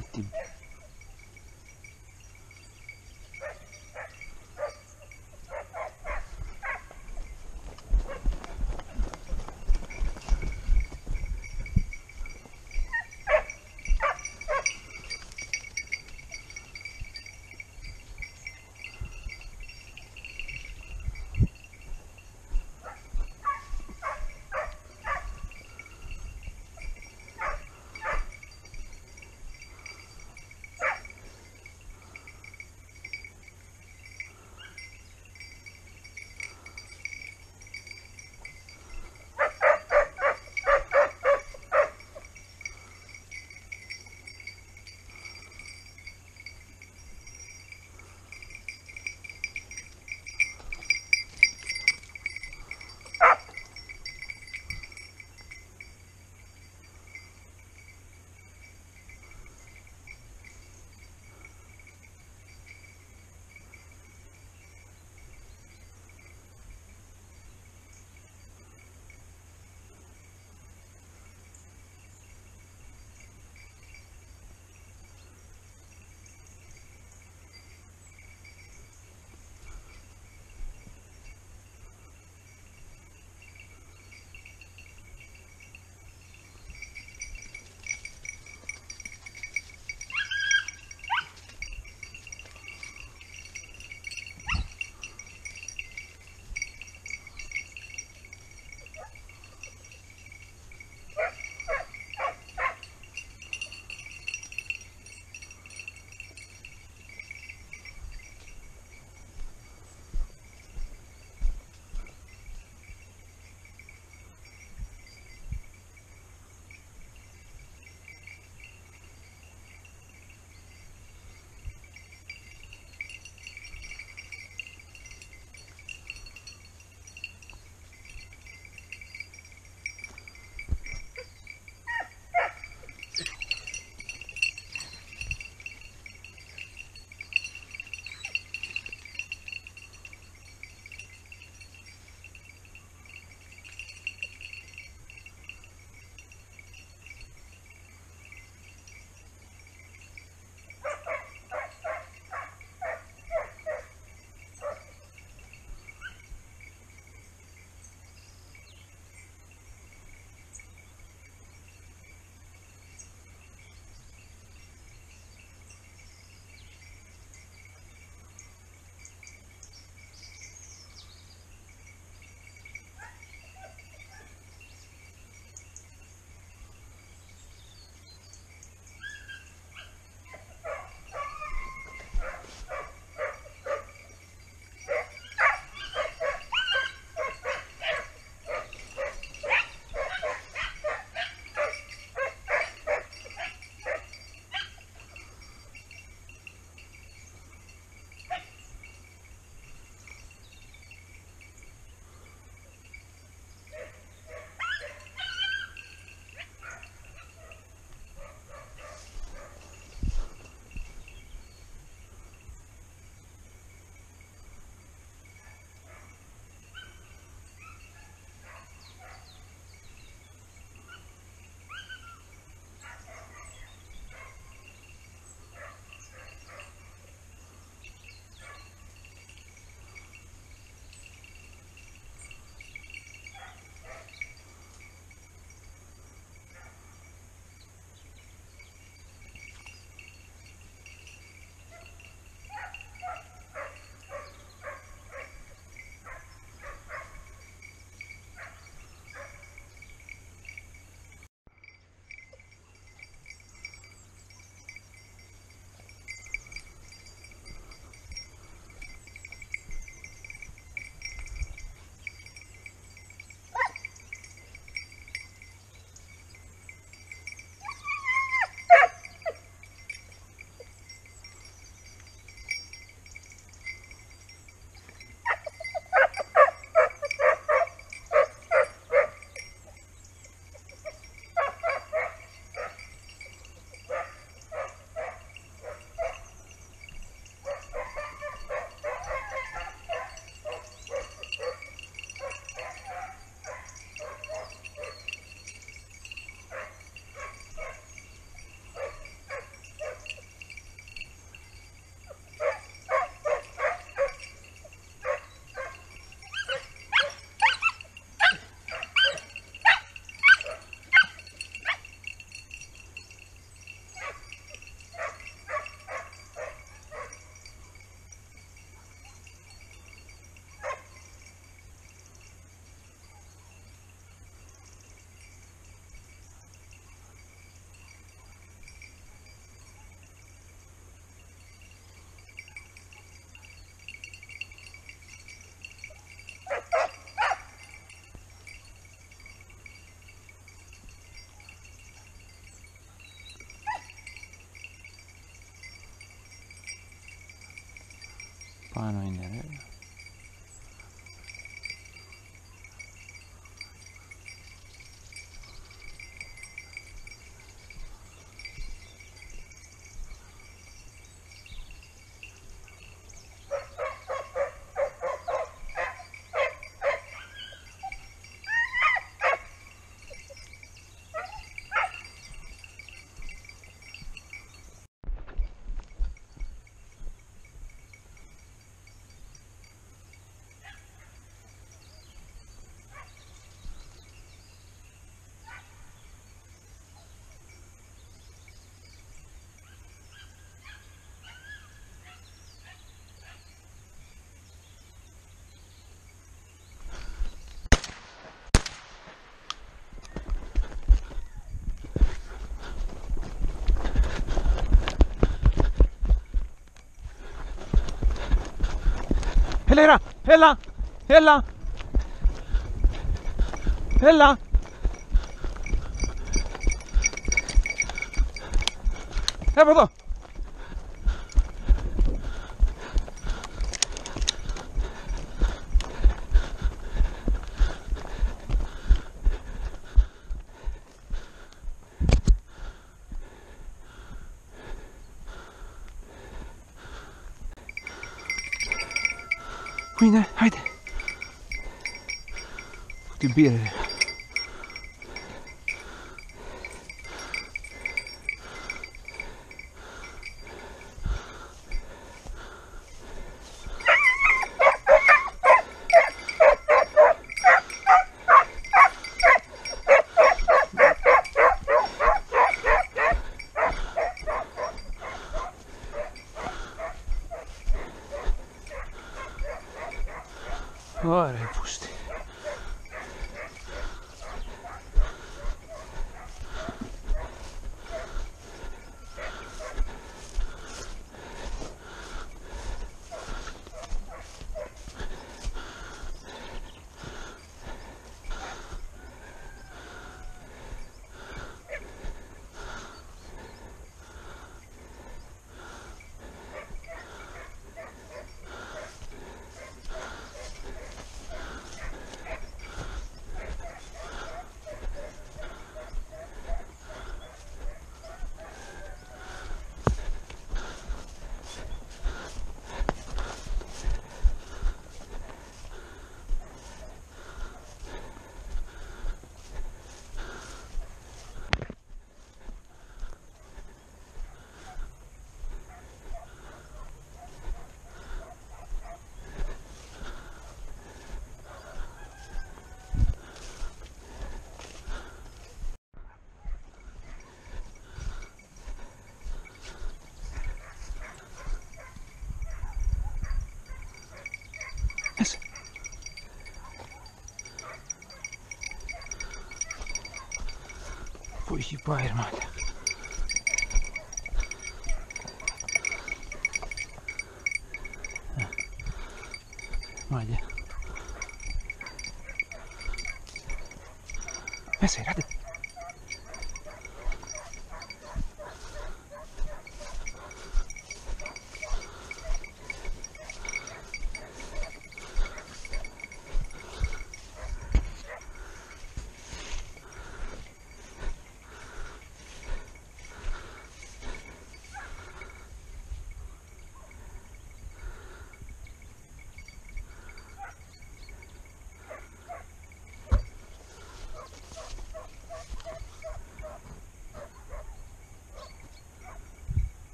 último. えないんだよね。 해라. 해라. 해라. 해라. 해보소. Pâine, haide! Cu iubire! Essa. Pojdi pa, irmão. Olha. Essa irada.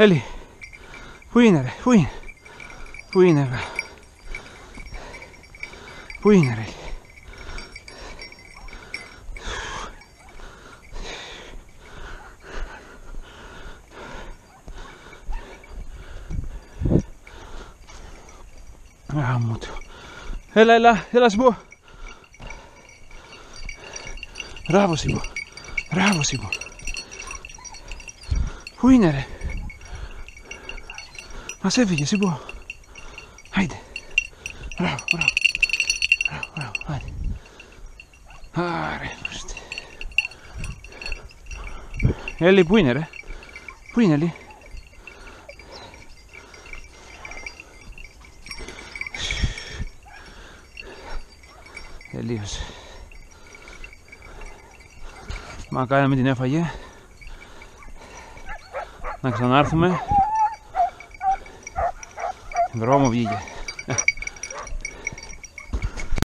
Eli, puinere, puin, puinere, puinere. Ära muutu. Elä, elä, elä sivu. Bravo sivu. Bravo sivu. Huinere. Μας έφυγε Σιμπό. Άιντε. Μπράβο, μπράβο. Μπράβο, μπράβο. Άιντε. Άρε, φωστή. Έλλη, πού είναι ρε; Πού είναι Έλλη; Τελείωσε. Μακάρι να μην την έφαγε. Να ξανάρθουμε. Громов їде.